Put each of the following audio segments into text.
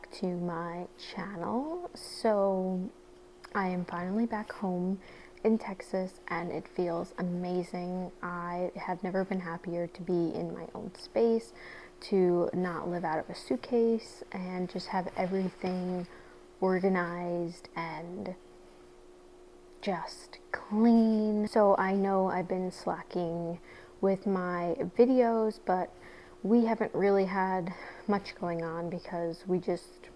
back to my channel. So, I am finally back home in Texas, and it feels amazing. I have never been happier to be in my own space, to not live out of a suitcase, and just have everything organized and just clean. So, I know I've been slacking with my videos, but we haven't really had much going on because we just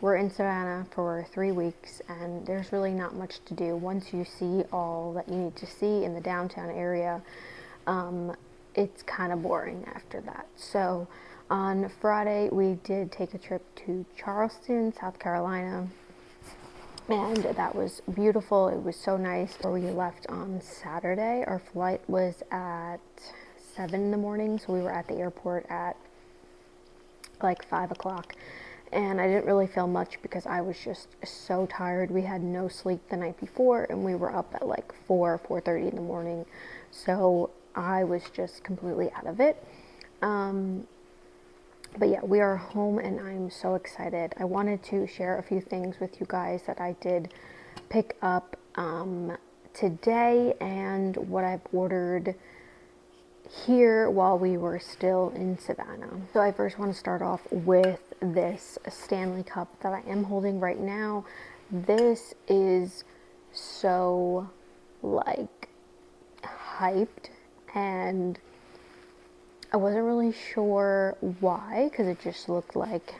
we're in Savannah for three weeks and there's really not much to do. Once you see all that you need to see in the downtown area, um, it's kind of boring after that. So on Friday, we did take a trip to Charleston, South Carolina. And that was beautiful. It was so nice. Where we left on Saturday, our flight was at seven in the morning, so we were at the airport at like five o'clock. And I didn't really feel much because I was just so tired. We had no sleep the night before, and we were up at like four, four thirty in the morning. So I was just completely out of it. Um, but yeah, we are home, and I'm so excited. I wanted to share a few things with you guys that I did pick up um, today, and what I've ordered here while we were still in Savannah. So I first want to start off with this Stanley Cup that I am holding right now. This is so like hyped and I wasn't really sure why because it just looked like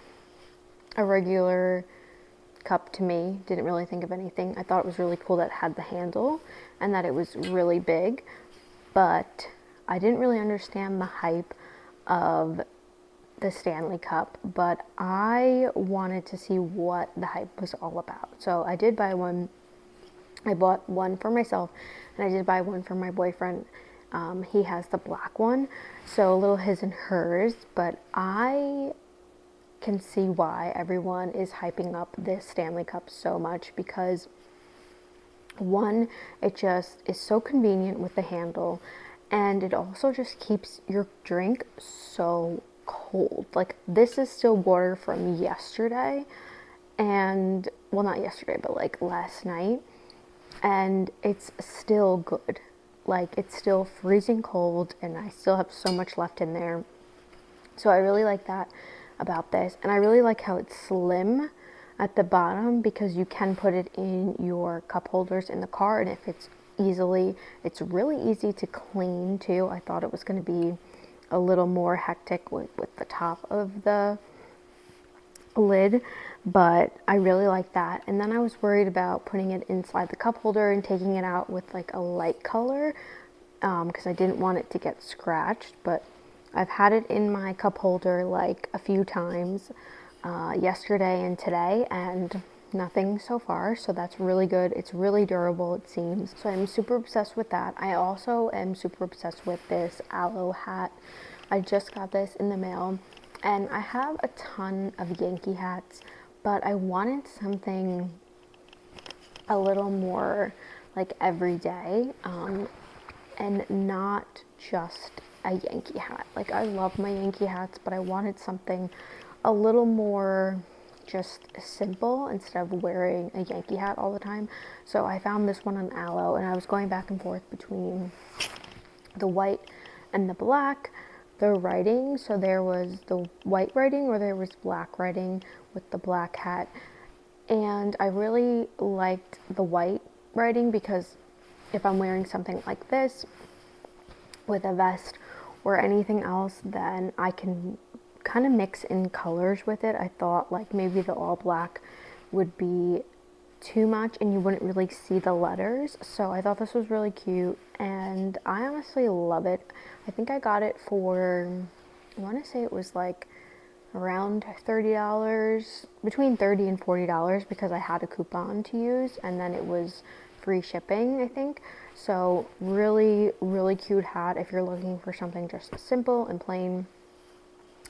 a regular cup to me. Didn't really think of anything. I thought it was really cool that it had the handle and that it was really big. But I didn't really understand the hype of the Stanley Cup, but I wanted to see what the hype was all about. So I did buy one. I bought one for myself, and I did buy one for my boyfriend. Um, he has the black one, so a little his and hers, but I can see why everyone is hyping up this Stanley Cup so much because one, it just is so convenient with the handle and it also just keeps your drink so cold. Like this is still water from yesterday and well not yesterday but like last night and it's still good. Like it's still freezing cold and I still have so much left in there. So I really like that about this and I really like how it's slim at the bottom because you can put it in your cup holders in the car and if it's easily. It's really easy to clean too. I thought it was going to be a little more hectic with, with the top of the lid, but I really like that. And then I was worried about putting it inside the cup holder and taking it out with like a light color because um, I didn't want it to get scratched, but I've had it in my cup holder like a few times uh, yesterday and today, and nothing so far. So that's really good. It's really durable, it seems. So I'm super obsessed with that. I also am super obsessed with this Alo hat. I just got this in the mail, and I have a ton of Yankee hats, but I wanted something a little more like every day um, and not just a Yankee hat. Like I love my Yankee hats, but I wanted something a little more just simple instead of wearing a Yankee hat all the time. So I found this one on Alo and I was going back and forth between the white and the black. The writing, so there was the white writing or there was black writing with the black hat. And I really liked the white writing because if I'm wearing something like this with a vest or anything else, then I can kind of mix in colors with it. I thought like maybe the all black would be too much and you wouldn't really see the letters. So I thought this was really cute and I honestly love it. I think I got it for, I want to say it was like around $30, between 30 and $40 because I had a coupon to use and then it was free shipping, I think. So really, really cute hat if you're looking for something just simple and plain.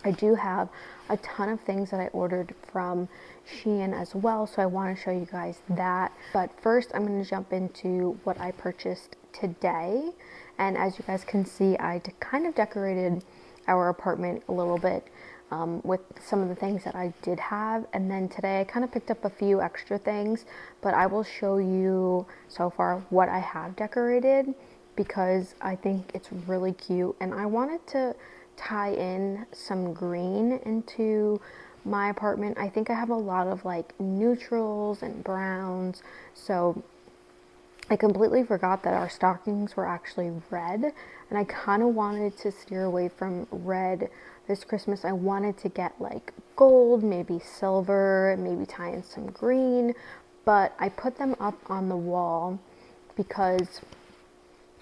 I do have a ton of things that I ordered from Shein as well, so I want to show you guys that. But first, I'm going to jump into what I purchased today. And as you guys can see, I kind of decorated our apartment a little bit um, with some of the things that I did have. And then today I kind of picked up a few extra things, but I will show you so far what I have decorated because I think it's really cute. And I wanted to tie in some green into my apartment. I think I have a lot of like neutrals and browns. So I completely forgot that our stockings were actually red and I kind of wanted to steer away from red this Christmas. I wanted to get like gold, maybe silver, maybe tie in some green, but I put them up on the wall because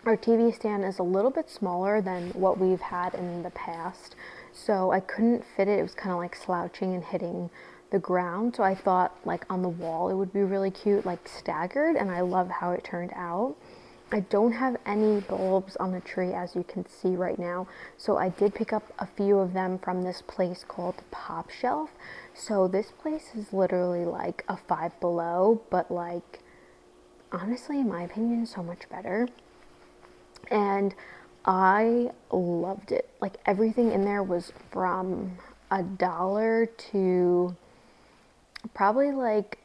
our TV stand is a little bit smaller than what we've had in the past. So I couldn't fit it. It was kind of like slouching and hitting the ground. So I thought like on the wall it would be really cute, like staggered, and I love how it turned out. I don't have any bulbs on the tree as you can see right now. So I did pick up a few of them from this place called Pop Shelf. So this place is literally like a five below, but like honestly, in my opinion, so much better. And I loved it. Like everything in there was from a dollar to probably like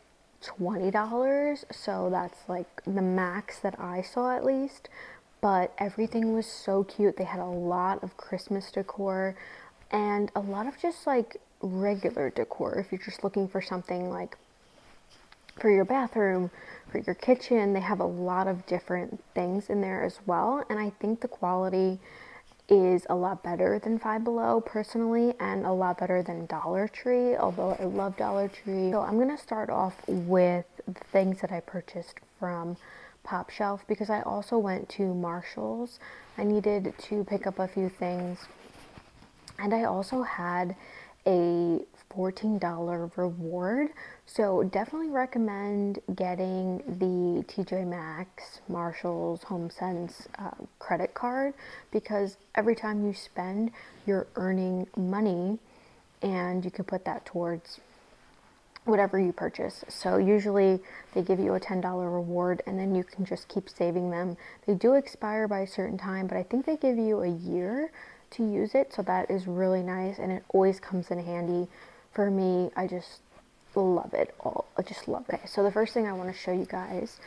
$20. So that's like the max that I saw at least. But everything was so cute. They had a lot of Christmas decor and a lot of just like regular decor. If you're just looking for something like for your bathroom, for your kitchen, they have a lot of different things in there as well. And I think the quality is a lot better than Five Below personally and a lot better than Dollar Tree, although I love Dollar Tree. So I'm going to start off with the things that I purchased from Pop Shelf because I also went to Marshall's. I needed to pick up a few things and I also had a $14 reward. So definitely recommend getting the TJ Maxx, Marshalls, HomeSense uh, credit card because every time you spend, you're earning money and you can put that towards whatever you purchase. So usually they give you a $10 reward and then you can just keep saving them. They do expire by a certain time, but I think they give you a year to use it. So that is really nice and it always comes in handy for me, I just love it all. I just love it. So the first thing I want to show you guys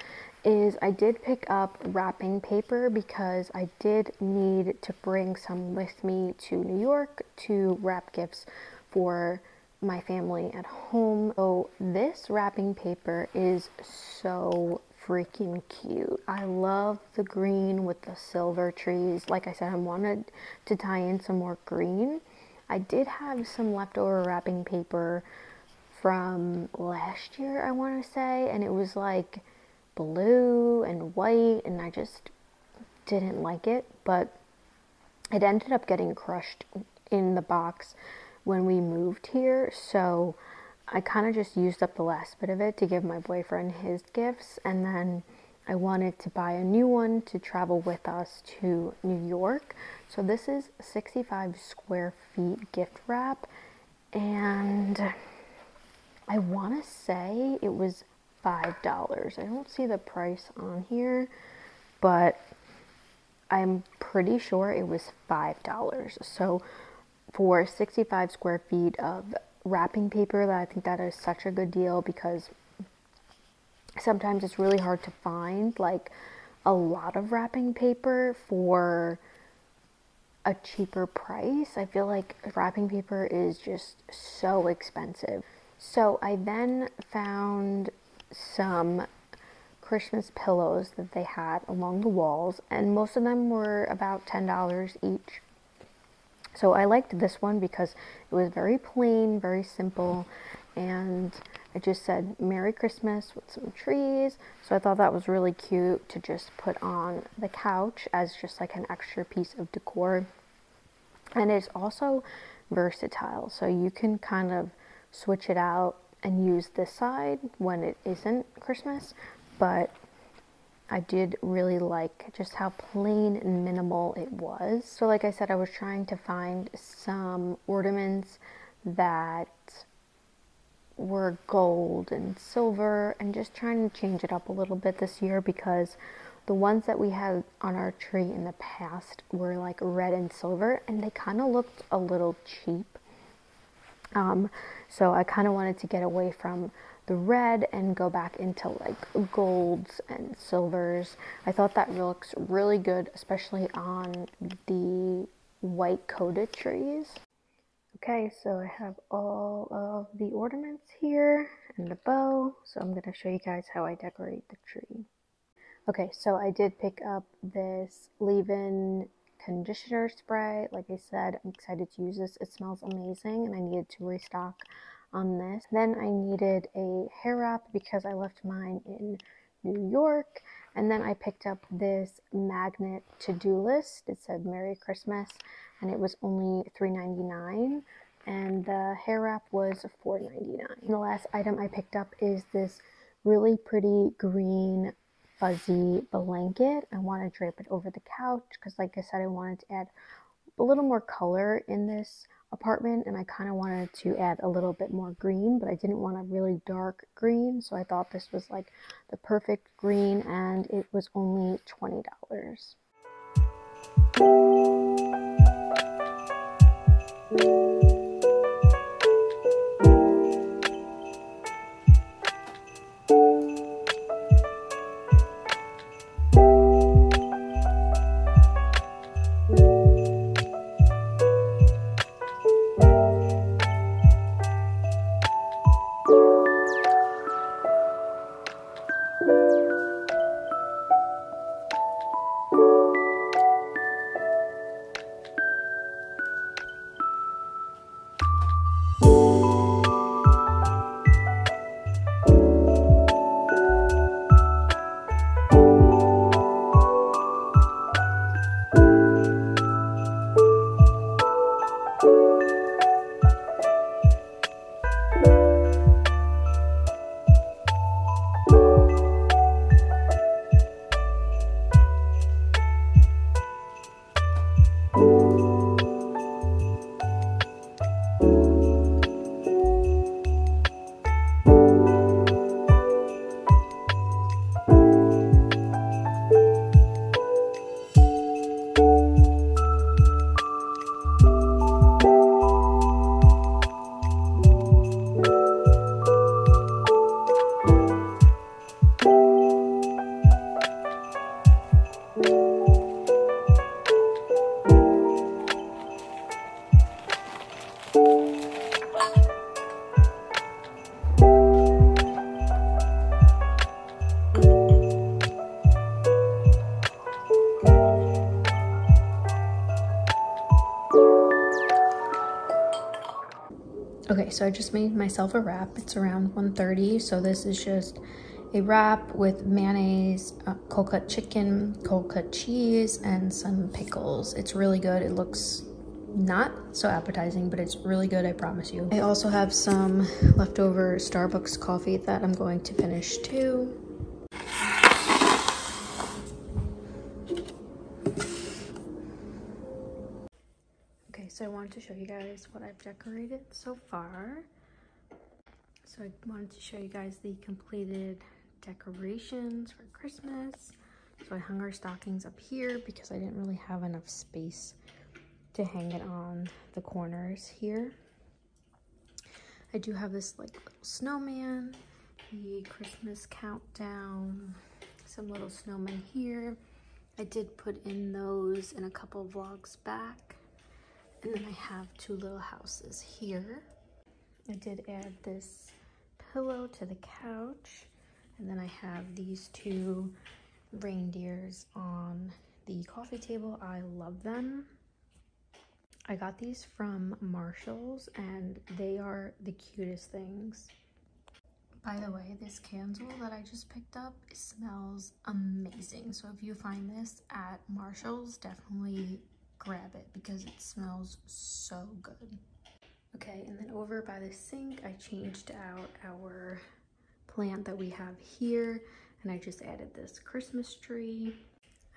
is I did pick up wrapping paper because I did need to bring some with me to New York to wrap gifts for my family at home. So this wrapping paper is so freaking cute. I love the green with the silver trees. Like I said, I wanted to tie in some more green. I did have some leftover wrapping paper from last year, I want to say, and it was like blue and white, and I just didn't like it. But it ended up getting crushed in the box when we moved here. So I kind of just used up the last bit of it to give my boyfriend his gifts. And then I wanted to buy a new one to travel with us to New York. So this is 65 square feet gift wrap. And I want to say it was $5. I don't see the price on here, but I'm pretty sure it was $5. So for 65 square feet of wrapping paper, that I think that is such a good deal because sometimes it's really hard to find like a lot of wrapping paper for a cheaper price. I feel like wrapping paper is just so expensive. So I then found some Christmas pillows that they had along the walls, and most of them were about $10 each. So I liked this one because it was very plain, very simple, and it just said Merry Christmas with some trees. So I thought that was really cute to just put on the couch as just like an extra piece of decor. And it's also versatile, so you can kind of switch it out and use this side when it isn't Christmas, but I did really like just how plain and minimal it was. So like I said, I was trying to find some ornaments that were gold and silver and just trying to change it up a little bit this year because the ones that we had on our tree in the past were like red and silver and they kind of looked a little cheap. Um, so I kind of wanted to get away from the red and go back into like golds and silvers. I thought that looks really good, especially on the white coated trees. Okay, so I have all of the ornaments here and the bow. So I'm going to show you guys how I decorate the tree. Okay, so I did pick up this leave-in conditioner spray. Like I said, I'm excited to use this. It smells amazing and I needed to restock on this. Then I needed a hair wrap because I left mine in New York. And then I picked up this magnet to-do list. It said Merry Christmas and it was only $3.99 and the hair wrap was $4.99. The last item I picked up is this really pretty green fuzzy blanket. I want to drape it over the couch because like I said I wanted to add a little more color in this apartment and I kind of wanted to add a little bit more green but I didn't want a really dark green so I thought this was like the perfect green and it was only $20. Okay, I just made myself a wrap. It's around 1.30, so this is just a wrap with mayonnaise, uh, cold cut chicken, cold cut cheese, and some pickles. It's really good. It looks not so appetizing, but it's really good, I promise you. I also have some leftover Starbucks coffee that I'm going to finish too. You guys what I've decorated so far. So I wanted to show you guys the completed decorations for Christmas. So I hung our stockings up here because I didn't really have enough space to hang it on the corners here. I do have this like little snowman, the Christmas countdown, some little snowmen here. I did put in those in a couple vlogs back. And then I have two little houses here. I did add this pillow to the couch. And then I have these two reindeers on the coffee table. I love them. I got these from Marshalls and they are the cutest things. By the way, this candle that I just picked up smells amazing. So if you find this at Marshalls, definitely grab it because it smells so good. Okay, and then over by the sink, I changed out our plant that we have here and I just added this Christmas tree.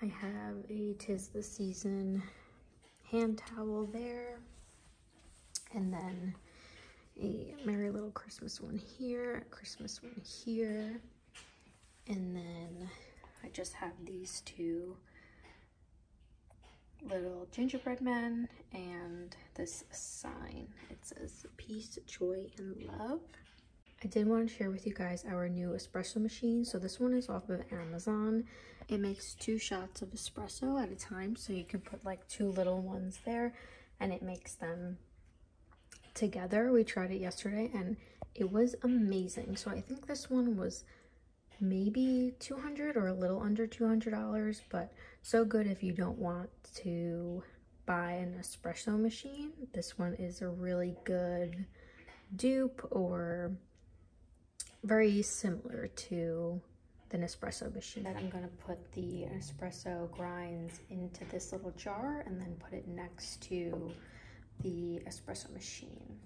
I have a Tis the Season hand towel there. And then a Merry Little Christmas one here, a Christmas one here. And then I just have these two little gingerbread man and this sign. It says peace, joy, and love. I did want to share with you guys our new espresso machine. So this one is off of Amazon. It makes two shots of espresso at a time. So you can put like two little ones there and it makes them together. We tried it yesterday and it was amazing. So I think this one was maybe 200 or a little under $200, but so good if you don't want to buy an espresso machine. This one is a really good dupe or very similar to the Nespresso machine. I'm gonna put the espresso grinds into this little jar and then put it next to the espresso machine.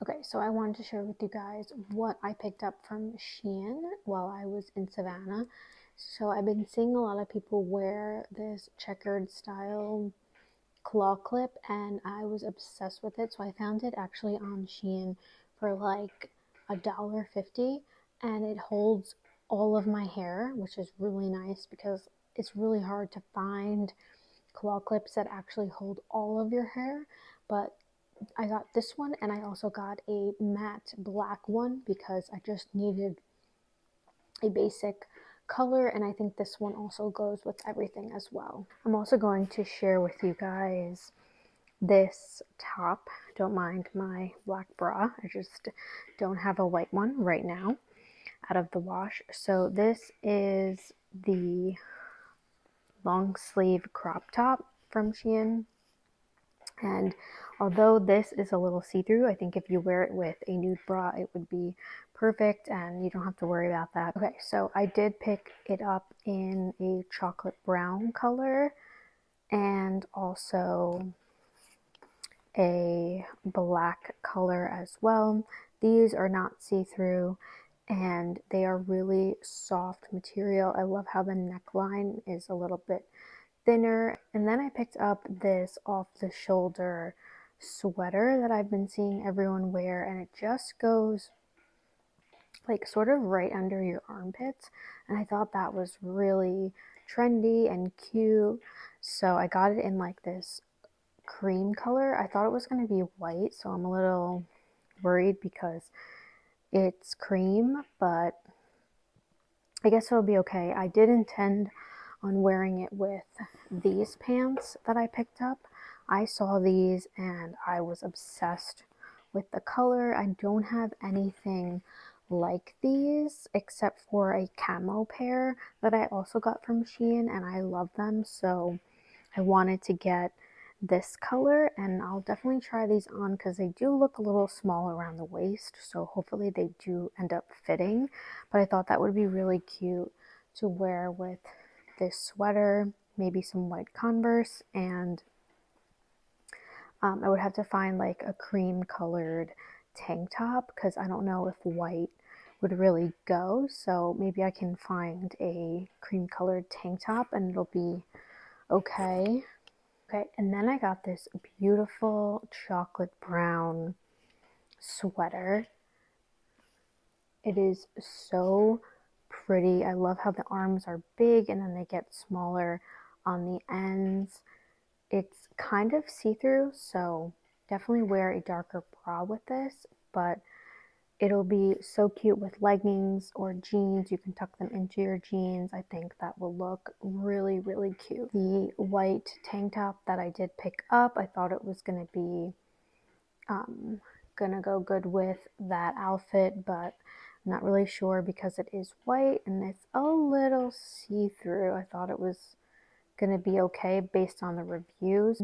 Okay, so I wanted to share with you guys what I picked up from Shein while I was in Savannah. So I've been seeing a lot of people wear this checkered style claw clip and I was obsessed with it. So I found it actually on Shein for like a dollar fifty and it holds all of my hair which is really nice because it's really hard to find claw clips that actually hold all of your hair but I got this one and I also got a matte black one because I just needed a basic color and I think this one also goes with everything as well. I'm also going to share with you guys this top. Don't mind my black bra. I just don't have a white one right now out of the wash. So this is the long sleeve crop top from Shein. And although this is a little see-through, I think if you wear it with a nude bra, it would be perfect and you don't have to worry about that. Okay, so I did pick it up in a chocolate brown color and also a black color as well. These are not see-through and they are really soft material. I love how the neckline is a little bit thinner. And then I picked up this off the shoulder sweater that I've been seeing everyone wear and it just goes like sort of right under your armpits and I thought that was really trendy and cute so I got it in like this cream color. I thought it was going to be white, so I'm a little worried because it's cream, but I guess it'll be okay. I did intend on wearing it with these pants that I picked up. I saw these and I was obsessed with the color. I don't have anything like these except for a camo pair that I also got from Shein and I love them so I wanted to get this color and I'll definitely try these on because they do look a little small around the waist so hopefully they do end up fitting but I thought that would be really cute to wear with this sweater maybe some white converse and um, I would have to find like a cream colored tank top because I don't know if white would really go so maybe I can find a cream colored tank top and it'll be okay Okay, and then I got this beautiful chocolate brown sweater. It is so pretty. I love how the arms are big and then they get smaller on the ends. It's kind of see-through, so definitely wear a darker bra with this, but It'll be so cute with leggings or jeans. You can tuck them into your jeans. I think that will look really, really cute. The white tank top that I did pick up, I thought it was going to be um, gonna go good with that outfit, but I'm not really sure because it is white and it's a little see-through. I thought it was gonna be okay based on the reviews.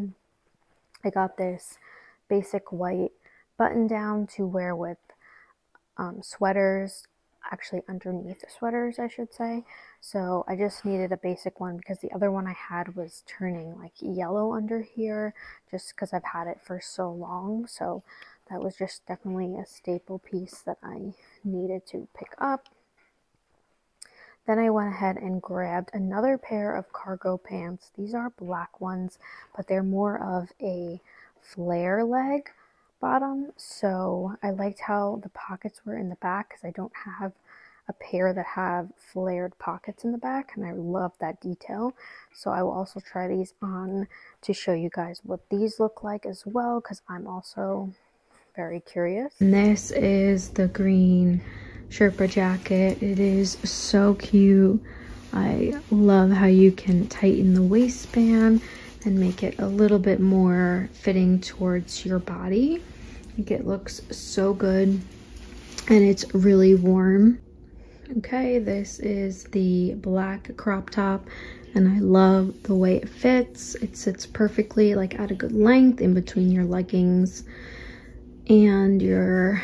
I got this basic white button down to wear with um, sweaters, actually underneath sweaters, I should say. So I just needed a basic one because the other one I had was turning like yellow under here just because I've had it for so long. So that was just definitely a staple piece that I needed to pick up. Then I went ahead and grabbed another pair of cargo pants. These are black ones, but they're more of a flare leg bottom. So I liked how the pockets were in the back because I don't have a pair that have flared pockets in the back and I love that detail. So I will also try these on to show you guys what these look like as well because I'm also very curious. And this is the green Sherpa jacket. It is so cute. I love how you can tighten the waistband and make it a little bit more fitting towards your body. I think it looks so good and it's really warm. Okay, this is the black crop top and I love the way it fits. It sits perfectly like at a good length in between your leggings and your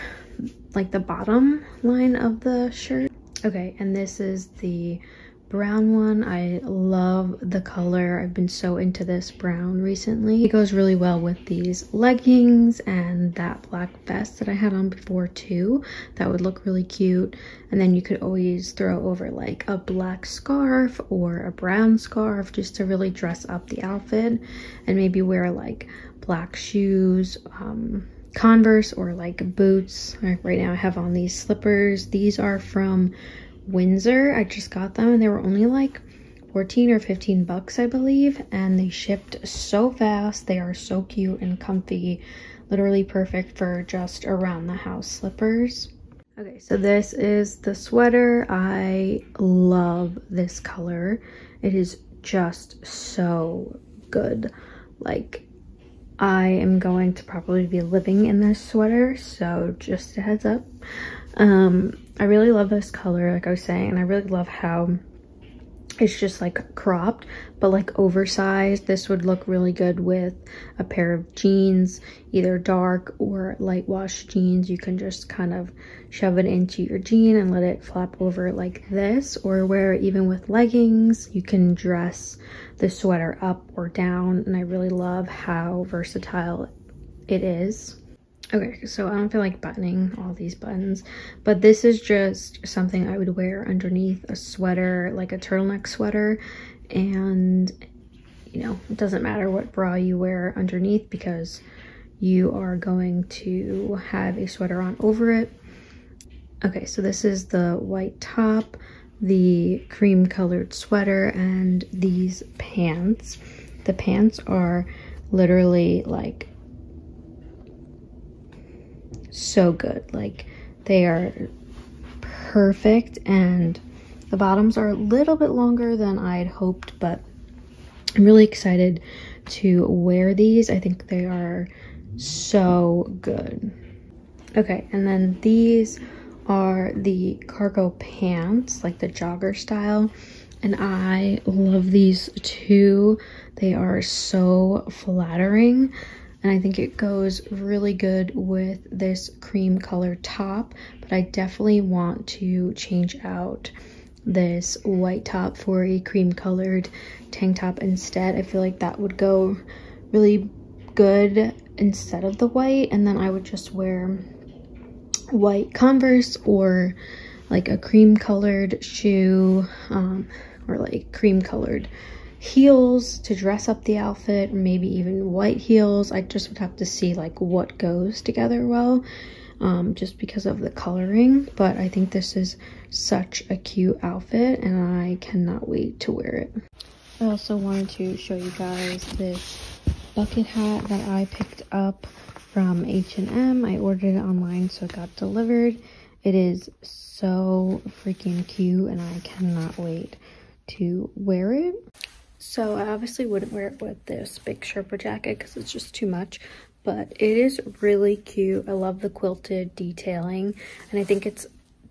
like the bottom line of the shirt. Okay, and this is the brown one. I love the color. I've been so into this brown recently. It goes really well with these leggings and that black vest that I had on before too. That would look really cute. And then you could always throw over like a black scarf or a brown scarf just to really dress up the outfit and maybe wear like black shoes, um, Converse or like boots. Right now I have on these slippers. These are from Windsor. I just got them and they were only like 14 or 15 bucks, I believe, and they shipped so fast. They are so cute and comfy, literally perfect for just around the house slippers. Okay, so this is the sweater. I love this color. It is just so good. Like, I am going to probably be living in this sweater, so just a heads up. Um, I really love this color, like I was saying, and I really love how it's just like cropped, but like oversized. This would look really good with a pair of jeans, either dark or light wash jeans. You can just kind of shove it into your jean and let it flap over like this, or wear it even with leggings. You can dress the sweater up or down, and I really love how versatile it is. Okay, so I don't feel like buttoning all these buttons, but this is just something I would wear underneath a sweater, like a turtleneck sweater, and you know, it doesn't matter what bra you wear underneath because you are going to have a sweater on over it. Okay, so this is the white top, the cream colored sweater, and these pants. The pants are literally like so good. Like they are perfect and the bottoms are a little bit longer than I'd hoped, but I'm really excited to wear these. I think they are so good. Okay, and then these are the cargo pants, like the jogger style. and I love these too. They are so flattering and I think it goes really good with this cream color top, but I definitely want to change out this white top for a cream colored tank top instead. I feel like that would go really good instead of the white and then I would just wear white Converse or like a cream colored shoe um, or like cream colored heels to dress up the outfit maybe even white heels. I just would have to see like what goes together well um, just because of the coloring. But i think this is such a cute outfit and i cannot wait to wear it. I also wanted to show you guys this bucket hat that i picked up from h&m i ordered it online so it got delivered. It is so freaking cute and i cannot wait to wear it. So I obviously wouldn't wear it with this big Sherpa jacket because it's just too much, but it is really cute. I love the quilted detailing and I think it's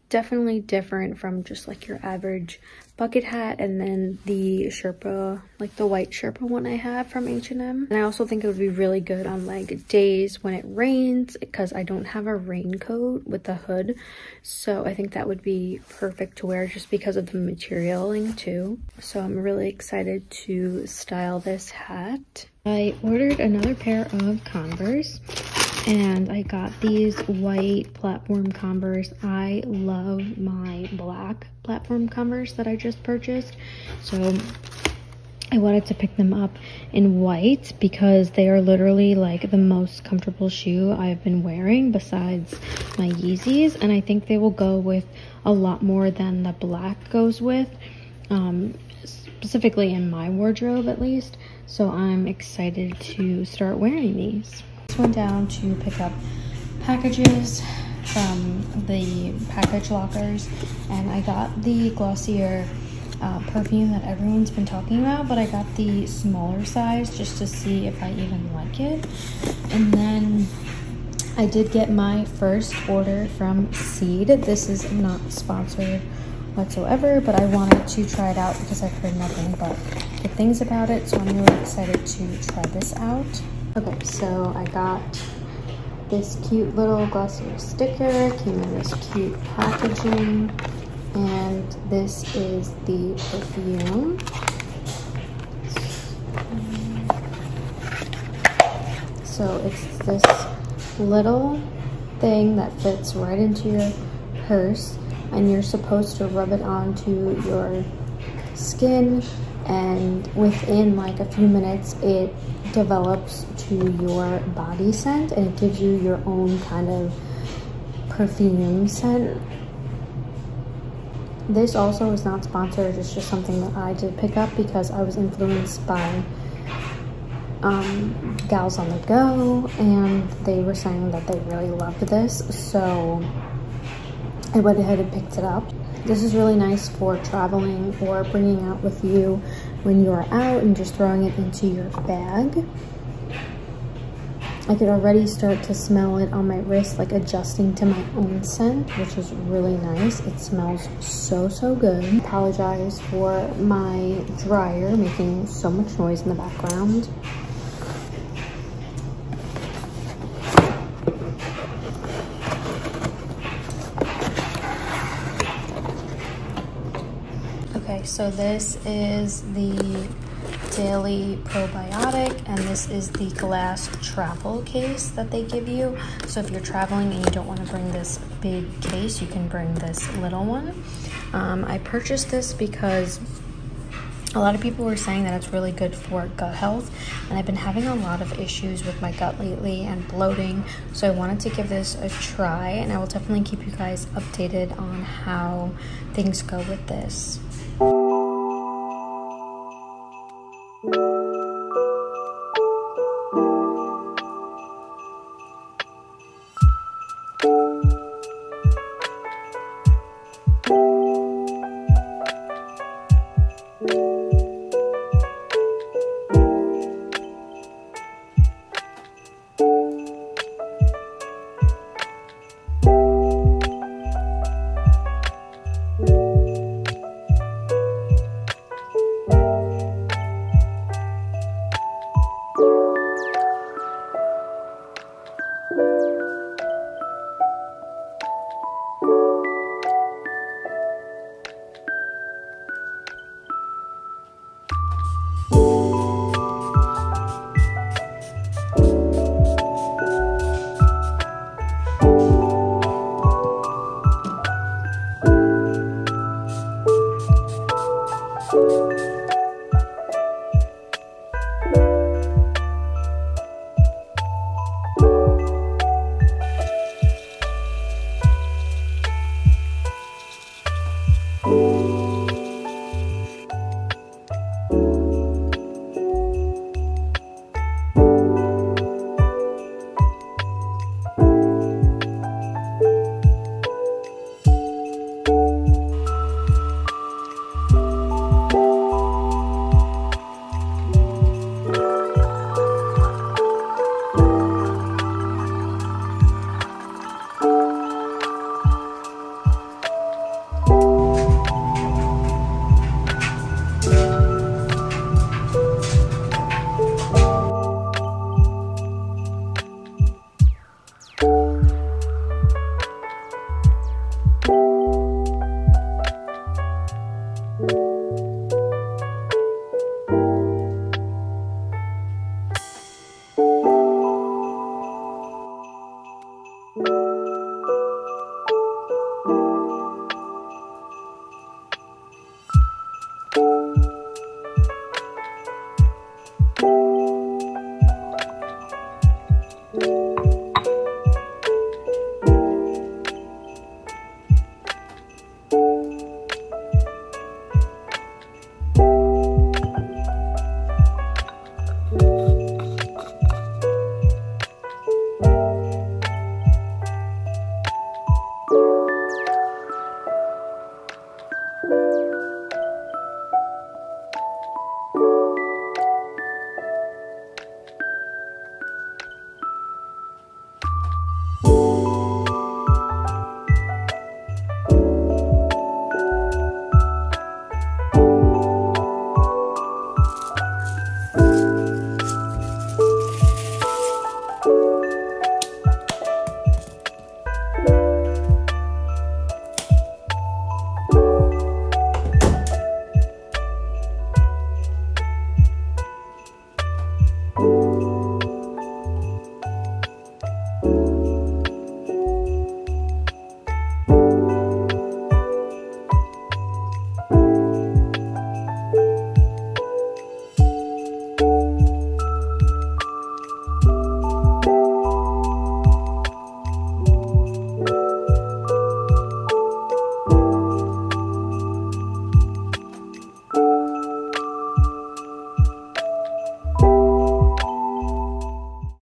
definitely different from just like your average bucket hat and then the Sherpa, like the white Sherpa one I have from H&M. And I also think it would be really good on like days when it rains because I don't have a raincoat with the hood. So I think that would be perfect to wear just because of the materialing too. So I'm really excited to style this hat. I ordered another pair of Converse and I got these white platform Converse. I love my black platform Converse that I just purchased. So I wanted to pick them up in white because they are literally like the most comfortable shoe I've been wearing besides my Yeezys. And I think they will go with a lot more than the black goes with, um, specifically in my wardrobe at least. So I'm excited to start wearing these went down to pick up packages from the package lockers. And I got the Glossier uh, perfume that everyone's been talking about but I got the smaller size just to see if I even like it. And then I did get my first order from Seed. This is not sponsored whatsoever but I wanted to try it out because I've heard nothing but good things about it so I'm really excited to try this out Okay, so I got this cute little Glossier sticker, came in this cute packaging, and this is the perfume. So it's this little thing that fits right into your purse and you're supposed to rub it onto your skin and within like a few minutes it develops to your body scent and it gives you your own kind of perfume scent. This also is not sponsored, it's just something that I did pick up because I was influenced by um, Gals on the Go and they were saying that they really loved this. So I went ahead and picked it up. This is really nice for traveling or bringing out with you when you are out and just throwing it into your bag. I could already start to smell it on my wrist, like adjusting to my own scent, which is really nice. It smells so, so good. Apologize for my dryer making so much noise in the background. So this is the daily probiotic and this is the glass travel case that they give you. So if you're traveling and you don't want to bring this big case you can bring this little one. Um, i purchased this because a lot of people were saying that it's really good for gut health and I've been having a lot of issues with my gut lately and bloating. So I wanted to give this a try and I will definitely keep you guys updated on how things go with this.